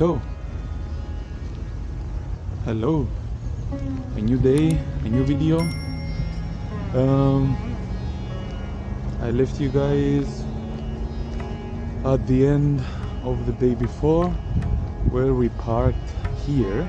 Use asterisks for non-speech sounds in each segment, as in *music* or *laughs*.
So, hello, a new day, a new video. Um, I left you guys at the end of the day before where we parked here.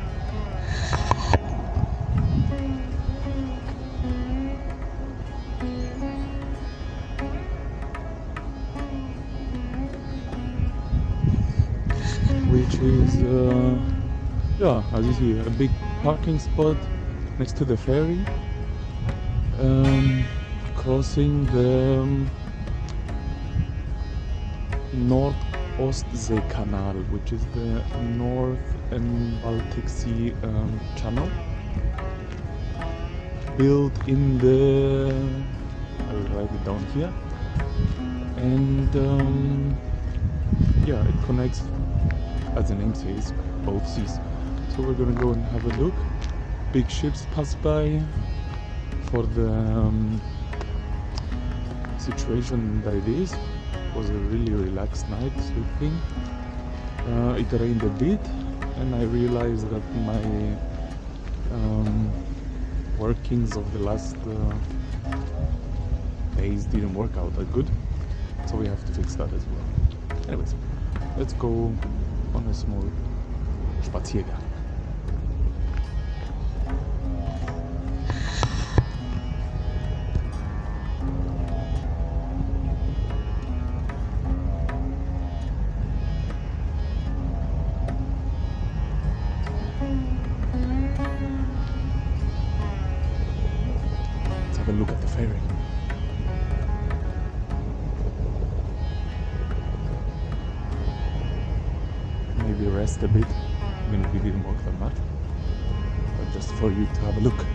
As you see a big parking spot next to the ferry. Um, crossing the um, North Ostsee Canal which is the North and Baltic Sea um, channel. Built in the I will write it down here. And um, yeah it connects as the name says, both seas. So we're gonna go and have a look. Big ships pass by for the um, situation that it is. It was a really relaxed night sleeping. Uh, it rained a bit, and I realized that my um, workings of the last uh, days didn't work out that good. So we have to fix that as well. Anyways, let's go on a small Spaziergang. Have a look at the ferry. maybe rest a bit. Even if we didn't walk that. Much but just for you to have a look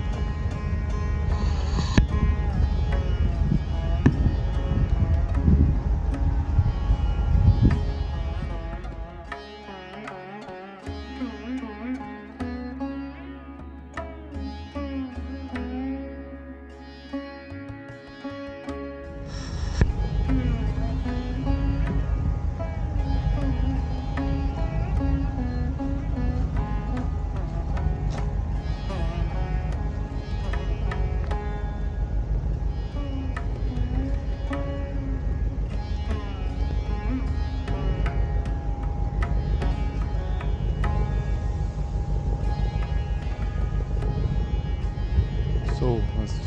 so as,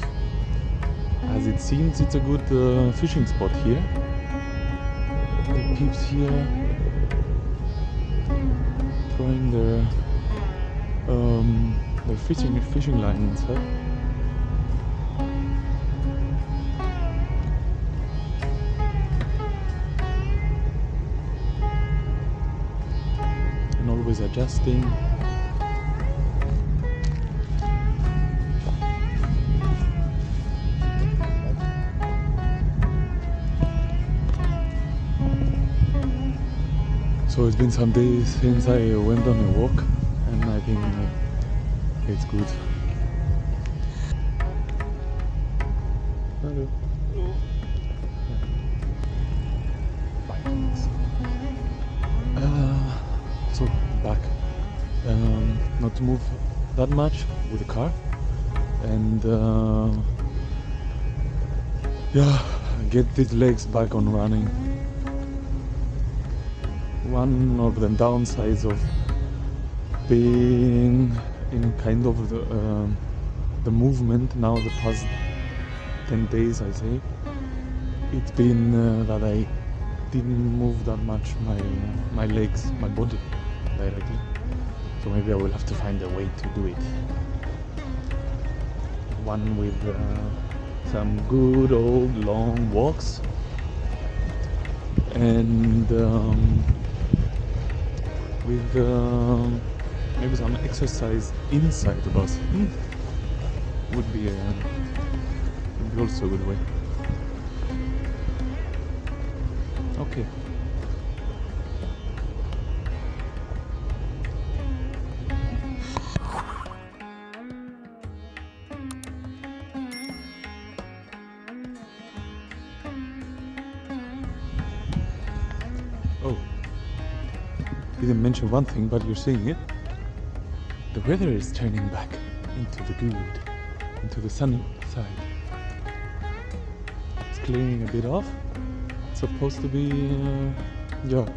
as it seems it's a good uh, fishing spot here. The peeps here throwing their um, their fishing fishing line inside and always adjusting So it's been some days since I went on a walk, and I think uh, it's good. Hello. Vikings. Uh, so back. Um, not to move that much with the car, and uh, yeah, get these legs back on running one of the downsides of being in kind of the, um the movement now the past 10 days I say it's been uh, that I didn't move that much my my legs my body directly. So maybe I will have to find a way to do it. One with uh, some good old long walks. And um, with um, maybe some exercise inside the bus Hmm. would be, a, would be also a good way. Okay. Didn't mention one thing, but you're seeing it. The weather is turning back into the good, into the sunny side. It's clearing a bit off. It's supposed to be, uh, yeah,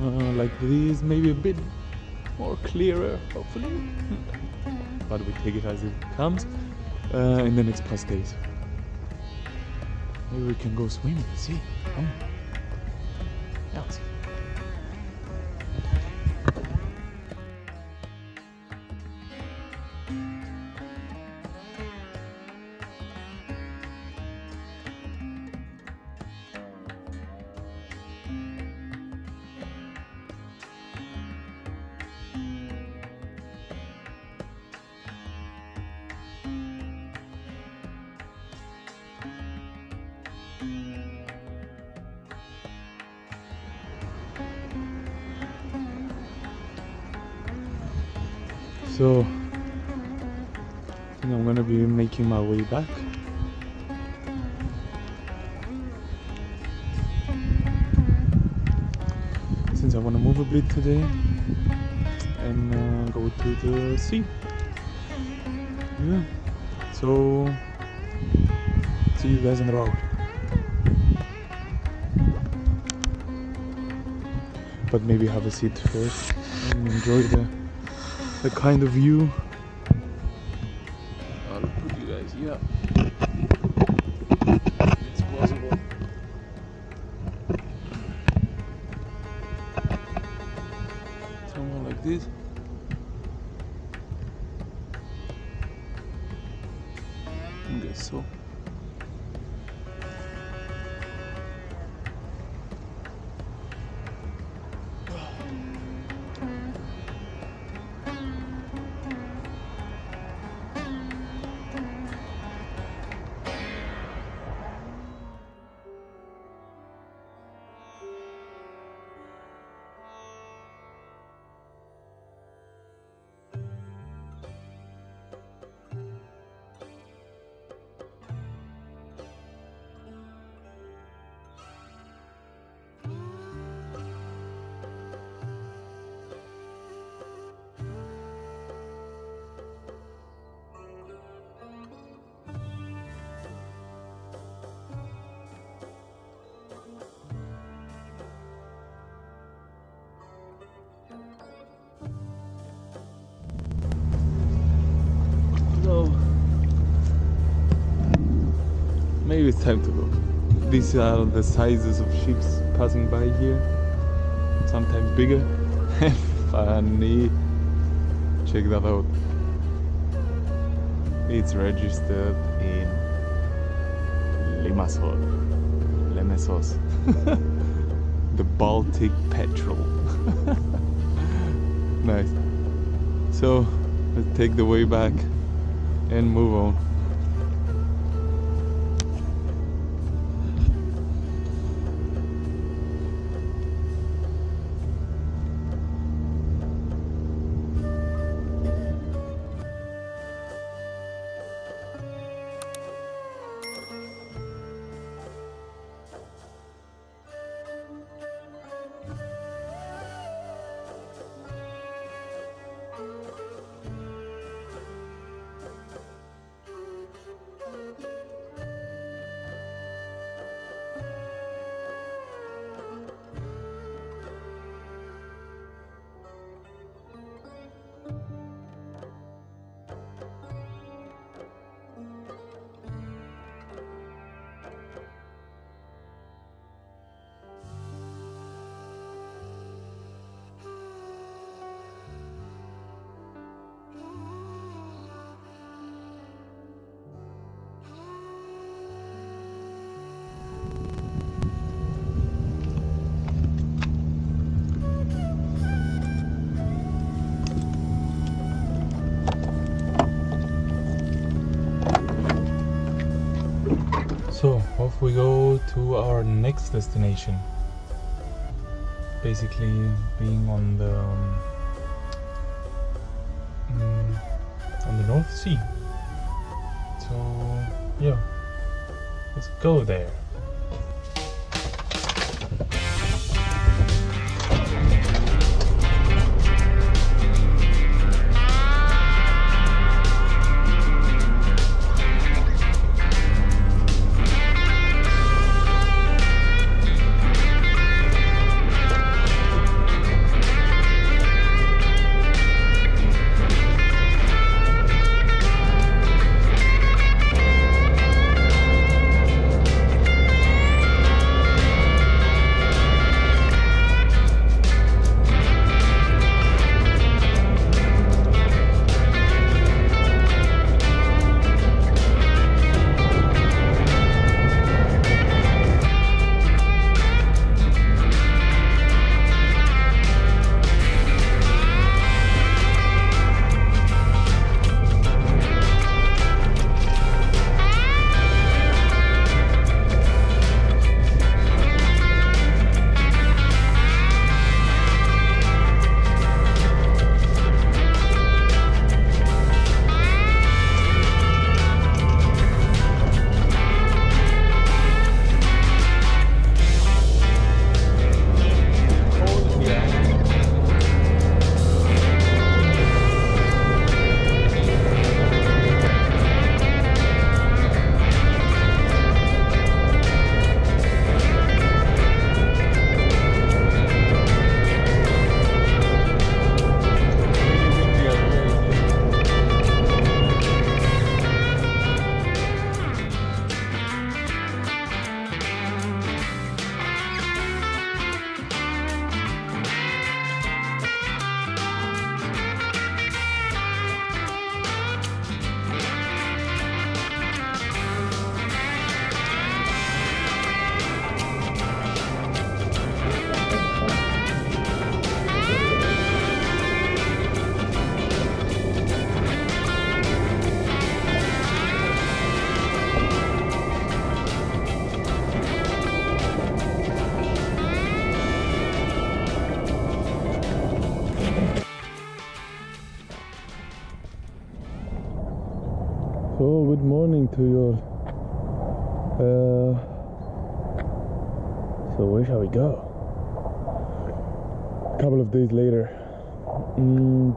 uh, like this, maybe a bit more clearer, hopefully. *laughs* but we take it as it comes uh, in the next past days. Maybe we can go swimming. See? Come. So I think I'm gonna be making my way back. Since I wanna move a bit today and uh, go to the sea. Yeah. So see you guys on the road. But maybe have a seat first and enjoy the the kind of view. I'll put you guys here. It's possible. Time to go. These are the sizes of ships passing by here. Sometimes bigger. *laughs* Funny. Check that out. It's registered in Limassol. Lemesos. *laughs* the Baltic Petrol. *laughs* nice. So let's take the way back and move on. To our next destination. Basically, being on the um, mm, on the North Sea. So yeah, let's go there. Good morning to you all. Uh, so where shall we go? A couple of days later. Mm,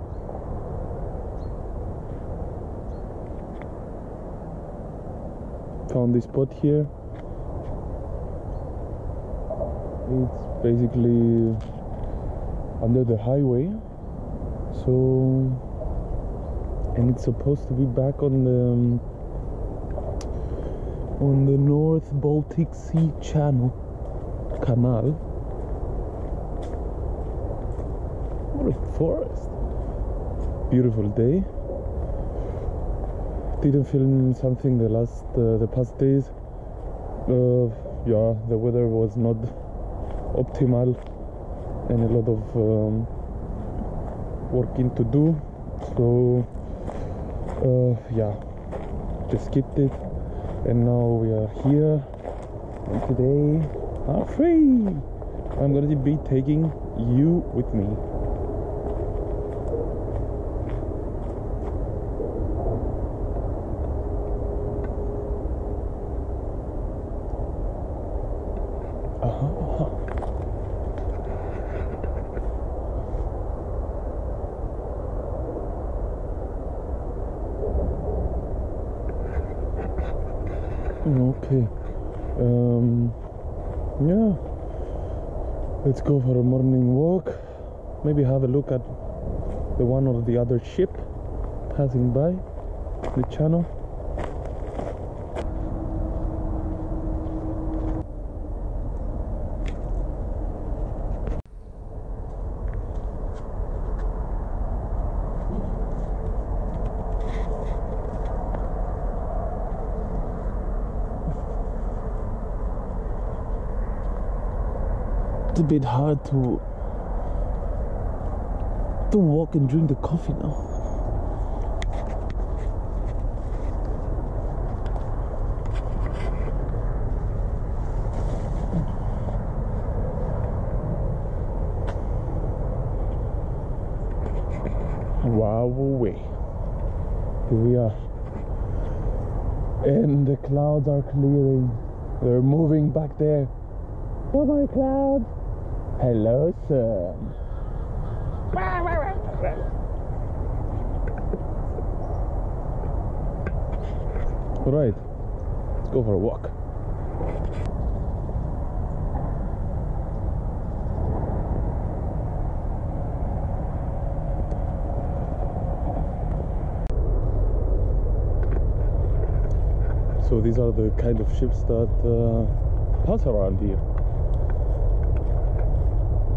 found this spot here. It's basically under the highway. So and it's supposed to be back on the um, on the North Baltic Sea Channel canal. What a forest! Beautiful day. Didn't film something the last uh, the past days. Uh, yeah, the weather was not optimal and a lot of um, working to do. So uh, yeah, just skipped it and now we are here. And today I'm free! I'm gonna be taking you with me Okay. Um, yeah. Let's go for a morning walk. Maybe have a look at the one or the other ship passing by the channel. A bit hard to to walk and drink the coffee now. Wow, way. Here we are. And the clouds are clearing. They're moving back there. Bye bye, clouds. Hello, sir. All right, let's go for a walk. So these are the kind of ships that uh, pass around here.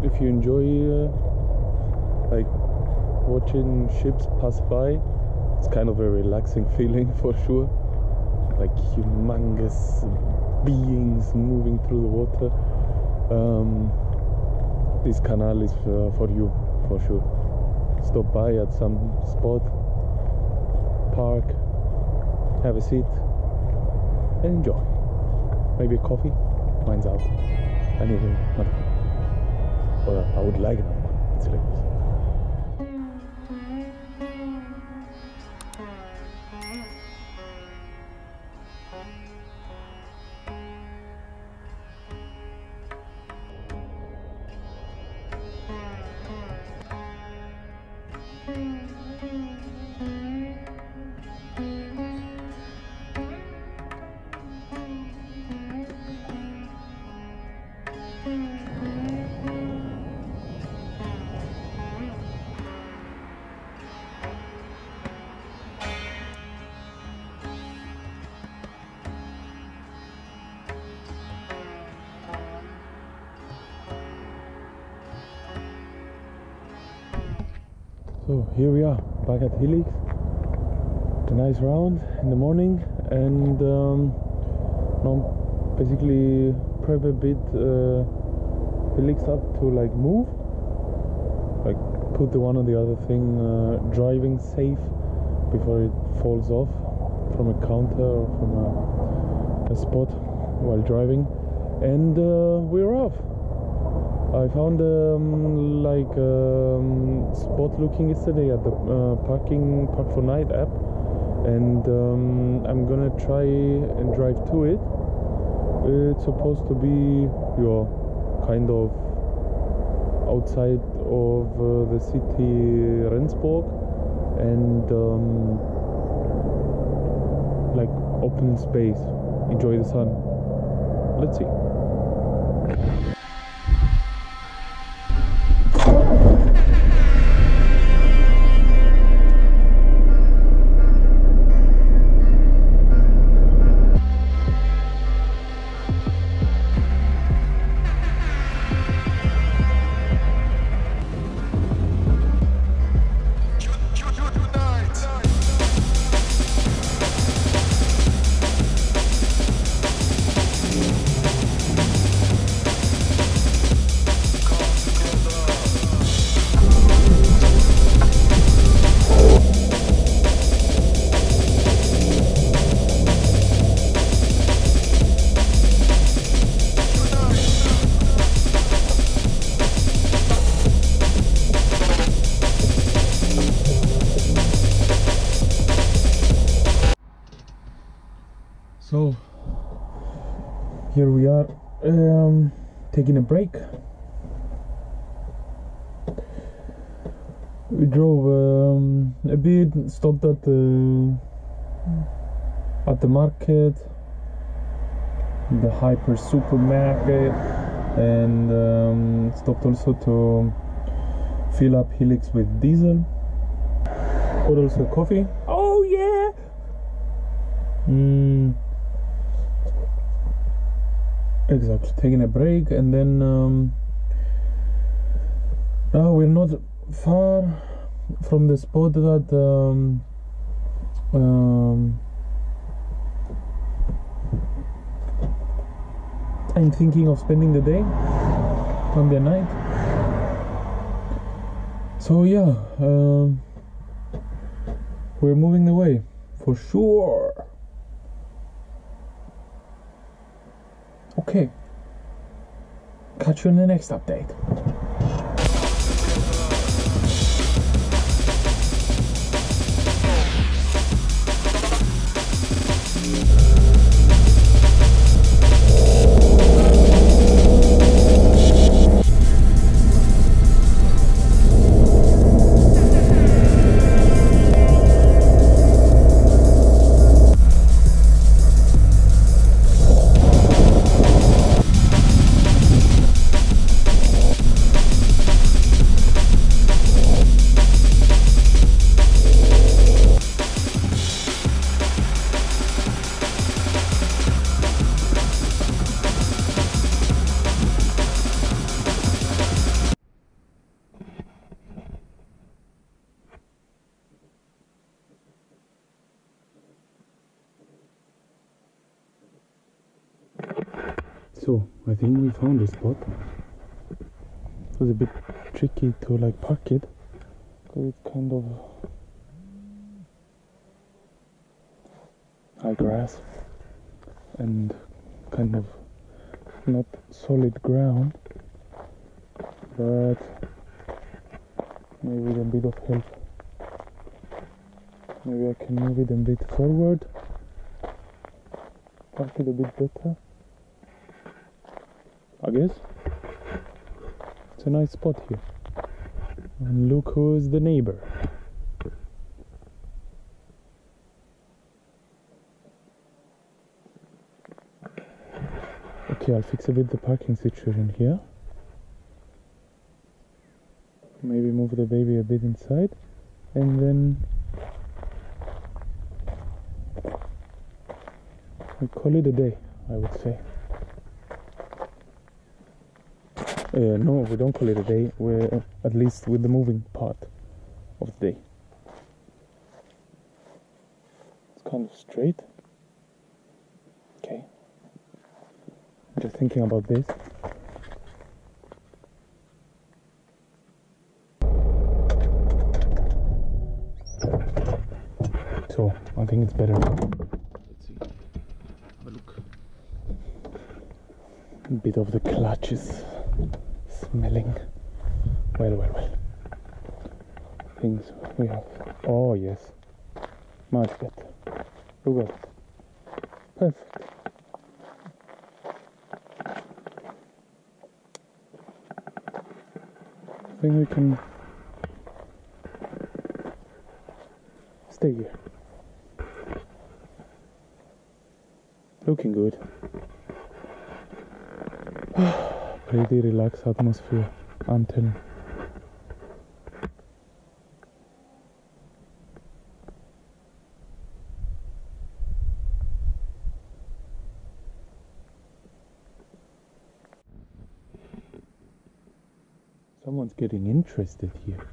If you enjoy uh, like watching ships pass by, it's kind of a relaxing *laughs* feeling for sure. Like humongous beings moving through the water. Um, this canal is uh, for you for sure. Stop by at some spot, park, have a seat, and enjoy. Maybe a coffee, mine's out. I need another Or I would like another one. It's like So here we are back at Helix. A nice round in the morning and um, now basically prep a bit uh, Helix up to like move, like put the one or the other thing uh, driving safe before it falls off from a counter or from a, a spot while driving, and uh, we're off. I found um, like um, spot looking yesterday at the uh, parking park for night app, and um, I'm gonna try and drive to it. It's supposed to be, yeah, kind of outside of uh, the city Rendsburg and um, like open space. Enjoy the sun. Let's see. Um, taking a break. We drove um, a bit, stopped at the at the market, the hyper supermarket, and um, stopped also to fill up Helix with diesel. Got also coffee. Oh yeah. Mm. Exactly, taking a break and then um, now we're not far from the spot that um, um, I'm thinking of spending the day on the night. So yeah, um, we're moving away for sure. Okay. Catch you in the next update. Found a spot. It was a bit tricky to like park it. Because it's kind of high grass and kind of not solid ground. But maybe with a bit of help maybe I can move it a bit forward. Park it a bit better I guess. It's a nice spot here. And look who's the neighbor. Okay, I'll fix a bit the parking situation here. Maybe move the baby a bit inside and then we call it a day, I would say. Uh, no, we don't call it a day. We're at least with the moving part of the day. It's kind of straight. Okay. Just thinking about this. So I think it's better. Let's see. Have a look. A bit of the clutches smelling. Well, well, well. Things we have. Oh, yes. Much better. At Perfect. I think we can stay here. Looking good. Pretty relaxed atmosphere, telling. Someone's getting interested here.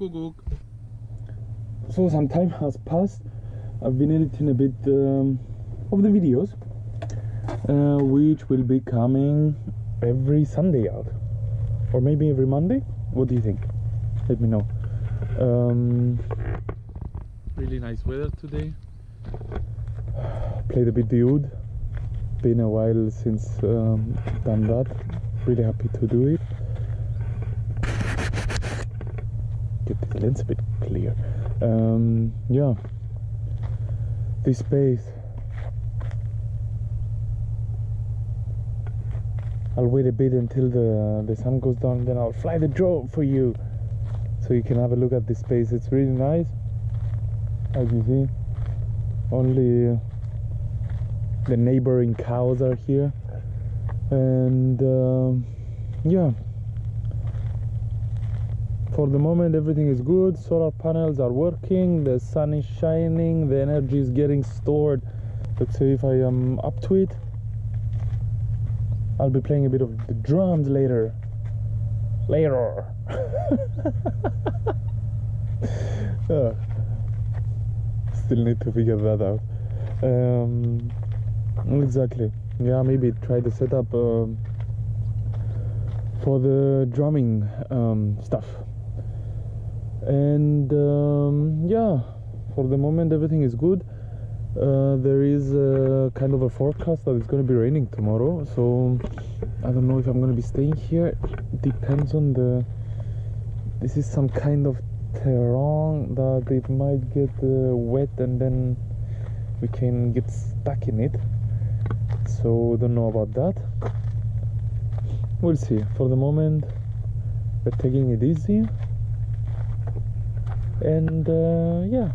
Kuckuck. So some time has passed. I've been editing a bit um, of the videos, uh, which will be coming every Sunday out, or maybe every Monday. What do you think? Let me know. Um, really nice weather today. Played a bit the oud. Been a while since um, done that. Really happy to do it. A bit clear. Um, yeah, this space. I'll wait a bit until the the sun goes down, then I'll fly the drone for you, so you can have a look at this space. It's really nice, as you see. Only the neighboring cows are here, and um, yeah for the moment everything is good. Solar panels are working. The sun is shining. The energy is getting stored. Let's see if i am up to it. I'll be playing a bit of the drums later. Later. *laughs* Ah, still need to figure that out. Um, exactly. Yeah maybe try the setup um for the drumming um, stuff and um, yeah for the moment everything is good. Uh, there is a kind of a forecast that it's going to be raining tomorrow. So i don't know if i'm going to be staying here. Depends on the this is some kind of terrain that it might get uh, wet and then we can get stuck in it. So don't know about that. We'll see. For the moment we're taking it easy and uh, yeah.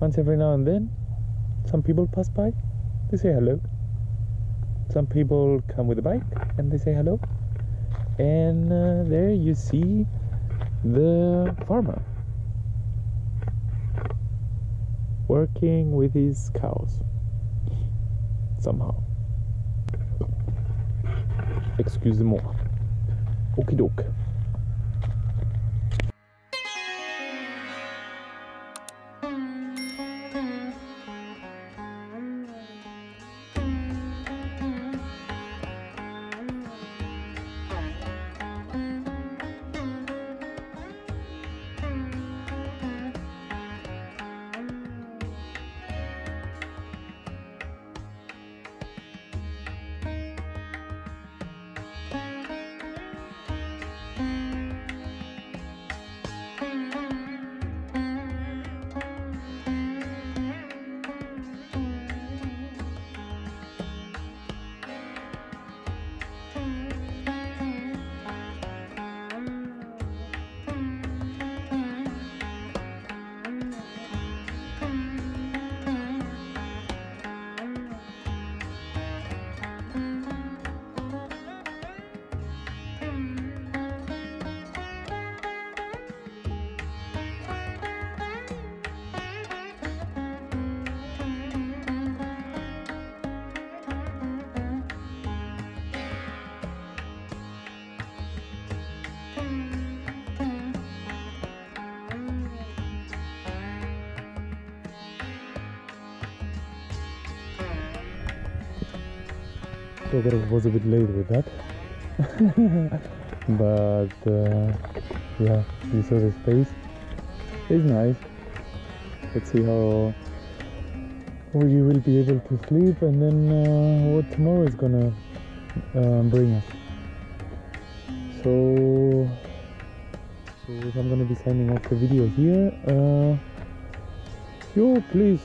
Once every now and then some people pass by they say hello. Some people come with a bike and they say hello. And uh, there you see the farmer working with his cows somehow. Excusez-moi okie I was a bit late with that. *laughs* but uh, yeah, you saw the space. It's nice. Let's see how we will be able to sleep and then uh, what tomorrow is gonna um, bring us. So, so I'm gonna be signing off the video here. Uh, yo, please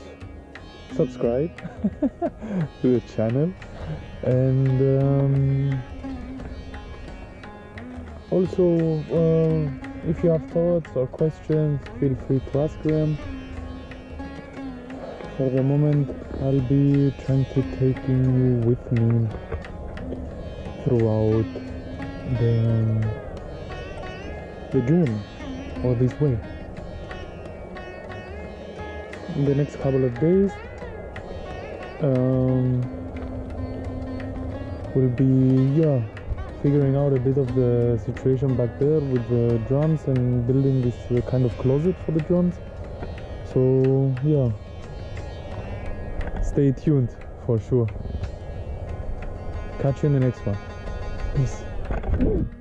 subscribe *laughs* to the channel and um, also uh, if you have thoughts or questions feel free to ask them. For the moment I'll be trying to taking you with me throughout the the journey or this way. In the next couple of days um, will be yeah figuring out a bit of the situation back there with the drums and building this uh, kind of closet for the drums. So yeah. Stay tuned for sure. Catch you in the next one. Peace